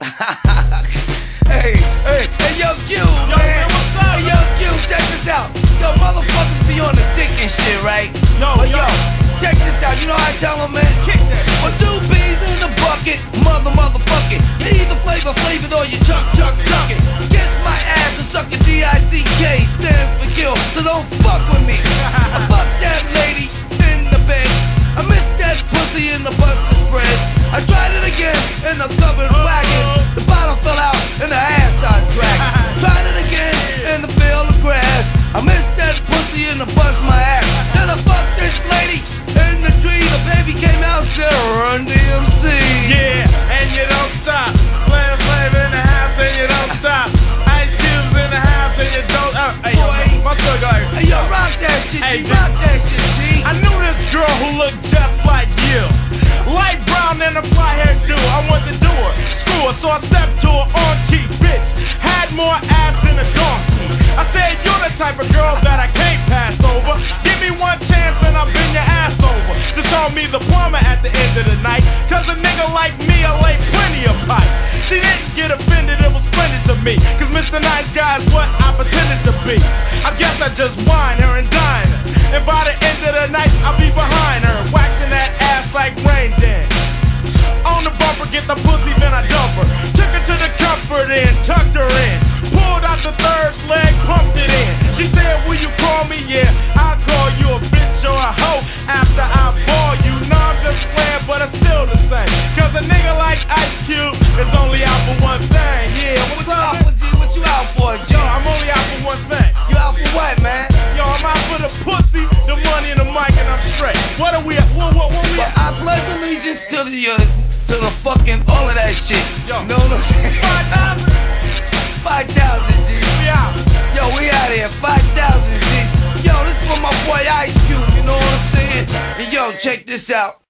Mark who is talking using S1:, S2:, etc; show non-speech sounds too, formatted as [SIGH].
S1: [LAUGHS] hey, hey, hey, yo, Q, yo, man.
S2: what's up?
S1: Hey, yo, Q, check this out. Yo, motherfuckers be on the dick and shit, right?
S2: Yo,
S1: but
S2: yo.
S1: yo, check this out. You know how I tell them, man?
S2: Kick that.
S1: Well, two peas in the bucket, mother, motherfucking. You either flavor flavored or you chuck, chuck, chuck it. Kiss my ass and suck your D-I-C-K stands for kill, so don't fuck with me. I fuck that lady in the bed. I miss that pussy in the buster spread. I tried it again in
S2: Hey.
S1: Rock that shit, G.
S2: I knew this girl who looked just like you. Light brown and a fly hairdo. I wanted to do her, screw her, so I stepped to her on key, bitch. Had more ass than a donkey. I said, You're the type of girl that I can't pass over. Give me one chance and I'll bend your ass over. Just call me the plumber at the end of the night. Cause a nigga like me, I lay plenty of pipe. She didn't get offended, it was splendid to me. Cause Mr. Nice Guy is what I pretended to be. I guess I just whine her and dine. And by the end of the night, I'll be behind her, waxing that ass like rain dance. On the bumper, get the pussy, then I dump her. Took her to the comfort inn, tucked her in. Pulled out the third leg, pumped it in. She said, Will you call me? Yeah, I'll call you a bitch or a hoe after I ball you. No, I'm just playing, but it's still the same. Cause a nigga like Ice Cube is only out for one thing. Yeah,
S1: to the, uh, to the fucking, all of that shit.
S2: Yo.
S1: Know what I'm saying? [LAUGHS]
S2: 5,000?
S1: 5,000, G.
S2: We out.
S1: Yo, we out here, 5,000 G. Yo, this for my boy Ice Cube, you know what I'm saying? And yo, check this out.